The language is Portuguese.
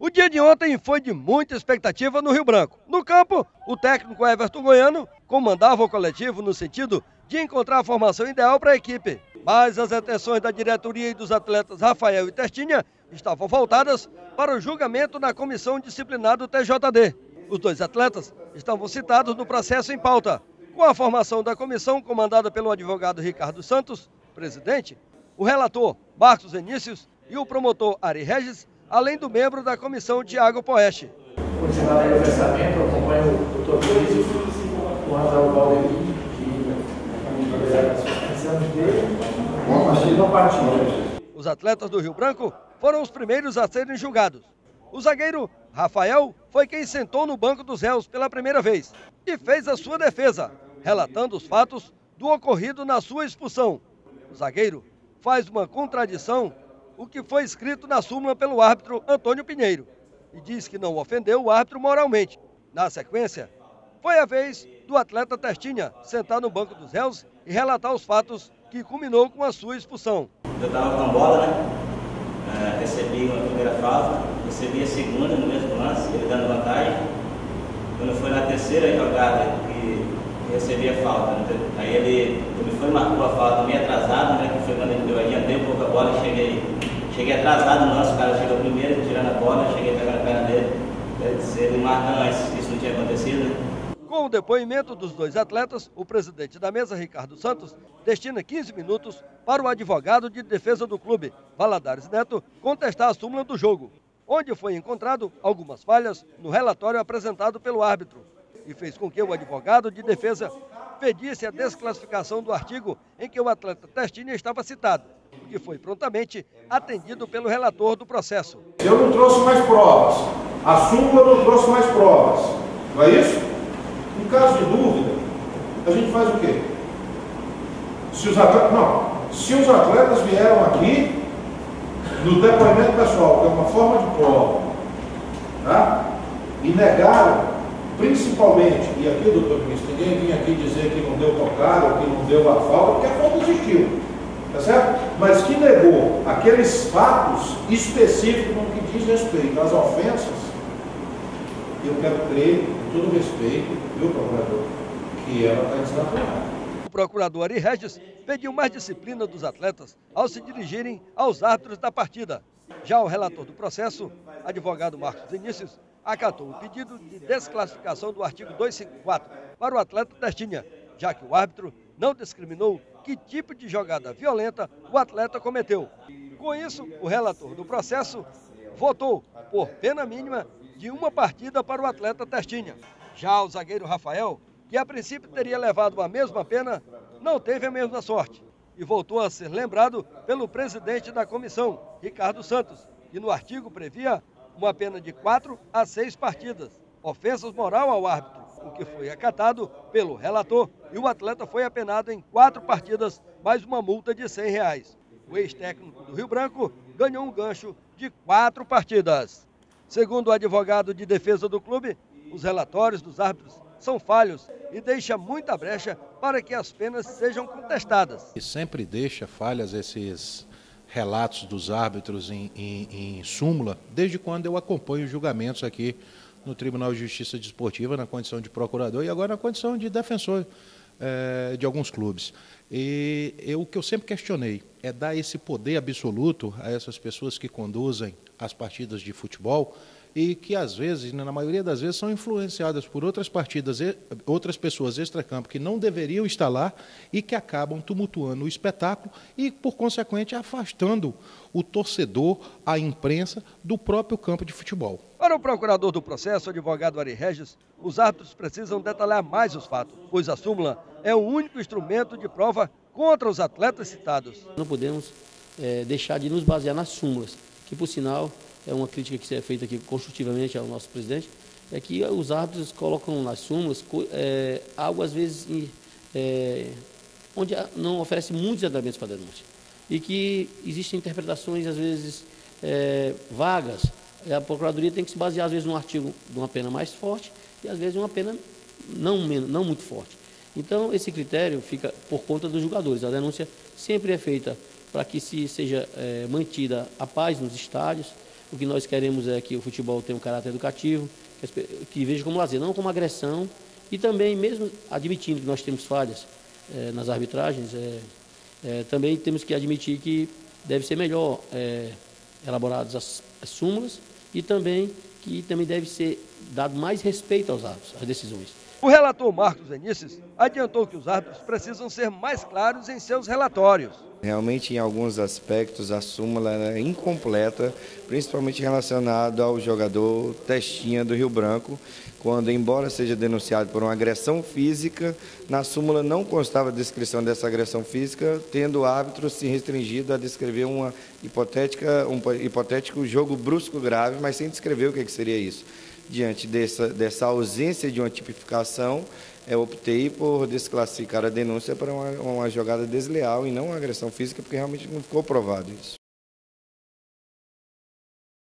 O dia de ontem foi de muita expectativa no Rio Branco. No campo, o técnico Everton Goiano comandava o coletivo no sentido de encontrar a formação ideal para a equipe. Mas as atenções da diretoria e dos atletas Rafael e Testinha estavam voltadas para o julgamento na comissão disciplinar do TJD. Os dois atletas estavam citados no processo em pauta. Com a formação da comissão comandada pelo advogado Ricardo Santos, presidente, o relator Marcos Enícios e o promotor Ari Regis além do membro da comissão Tiago Poeste. Continuando aí o pensamento, acompanho o doutor Vinícius, o Rafael Valdemir, que apesar da suspensão dele, não partiu. Os atletas do Rio Branco foram os primeiros a serem julgados. O zagueiro Rafael foi quem sentou no banco dos réus pela primeira vez e fez a sua defesa, relatando os fatos do ocorrido na sua expulsão. O zagueiro faz uma contradição o que foi escrito na súmula pelo árbitro Antônio Pinheiro e diz que não ofendeu o árbitro moralmente. Na sequência, foi a vez do atleta Testinha sentar no banco dos réus e relatar os fatos que culminou com a sua expulsão. Eu estava com a bola, né? Uh, recebi uma primeira falta, recebi a segunda no mesmo lance, ele dando vantagem. Quando foi na terceira jogada que recebi a falta, né? aí ele, ele foi marcou a falta meio atrasado, né? Que foi quando ele deu, adiantei um pouco a bola cheguei Cheguei atrasado no lance, o cara chegou primeiro, tirando a bola, cheguei pegando a perna dele. Ele marca antes, isso não tinha acontecido. Né? Com o depoimento dos dois atletas, o presidente da mesa, Ricardo Santos, destina 15 minutos para o advogado de defesa do clube, Valadares Neto, contestar a súmula do jogo, onde foi encontrado algumas falhas no relatório apresentado pelo árbitro e fez com que o advogado de defesa pedisse a desclassificação do artigo em que o atleta Testini estava citado que foi prontamente atendido pelo relator do processo. Eu não trouxe mais provas, a súmula não trouxe mais provas, não é isso? Em caso de dúvida, a gente faz o quê? Se os atletas, não, se os atletas vieram aqui no depoimento pessoal, que é uma forma de prova, tá? e negaram, principalmente, e aqui, doutor ministro, ninguém vinha aqui dizer que não deu tocar ou que não deu a falta, porque a falta existiu tá certo? Mas que negou aqueles fatos específicos no que diz respeito às ofensas, eu quero crer, com todo respeito, viu, procurador, que ela está desnaturada. O procurador Ari Regis pediu mais disciplina dos atletas ao se dirigirem aos árbitros da partida. Já o relator do processo, advogado Marcos Vinícius, acatou o pedido de desclassificação do artigo 254 para o atleta Testinha, já que o árbitro não discriminou que tipo de jogada violenta o atleta cometeu. Com isso, o relator do processo votou por pena mínima de uma partida para o atleta Testinha. Já o zagueiro Rafael, que a princípio teria levado a mesma pena, não teve a mesma sorte e voltou a ser lembrado pelo presidente da comissão, Ricardo Santos, que no artigo previa uma pena de quatro a seis partidas, ofensas moral ao árbitro o que foi acatado pelo relator, e o atleta foi apenado em quatro partidas, mais uma multa de 100 reais. O ex-técnico do Rio Branco ganhou um gancho de quatro partidas. Segundo o advogado de defesa do clube, os relatórios dos árbitros são falhos e deixa muita brecha para que as penas sejam contestadas. E sempre deixa falhas esses relatos dos árbitros em, em, em súmula, desde quando eu acompanho os julgamentos aqui no Tribunal de Justiça Desportiva, na condição de procurador e agora na condição de defensor é, de alguns clubes. E eu, o que eu sempre questionei é dar esse poder absoluto a essas pessoas que conduzem as partidas de futebol e que às vezes, na maioria das vezes, são influenciadas por outras partidas, outras pessoas extracampo que não deveriam estar lá e que acabam tumultuando o espetáculo e, por consequente, afastando o torcedor, a imprensa, do próprio campo de futebol. Para o procurador do processo, o advogado Ari Regis, os árbitros precisam detalhar mais os fatos, pois a súmula é o único instrumento de prova contra os atletas citados. Não podemos é, deixar de nos basear nas súmulas, que por sinal é uma crítica que é feita aqui construtivamente ao nosso presidente, é que os árbitros colocam nas súmulas é, algo às vezes é, onde não oferece muitos andamentos para a denúncia e que existem interpretações às vezes é, vagas a Procuradoria tem que se basear, às vezes, num artigo de uma pena mais forte e, às vezes, uma pena não, não muito forte. Então, esse critério fica por conta dos julgadores. A denúncia sempre é feita para que se seja é, mantida a paz nos estádios, O que nós queremos é que o futebol tenha um caráter educativo, que, veja como lazer, não como agressão. E também, mesmo admitindo que nós temos falhas é, nas arbitragens, é, é, também temos que admitir que deve ser melhor elaboradas as, as súmulas e também que também deve ser dado mais respeito aos atos, às decisões. O relator Marcos Vinícius adiantou que os árbitros precisam ser mais claros em seus relatórios. Realmente, em alguns aspectos, a súmula é incompleta, principalmente relacionado ao jogador Testinha do Rio Branco, quando, embora seja denunciado por uma agressão física, na súmula não constava a descrição dessa agressão física, tendo o árbitro se restringido a descrever uma hipotética, um hipotético jogo brusco grave, mas sem descrever o que, que seria isso. Diante dessa, dessa ausência de uma tipificação, eu optei por desclassificar a denúncia para uma, uma jogada desleal e não uma agressão física, porque realmente não ficou provado isso.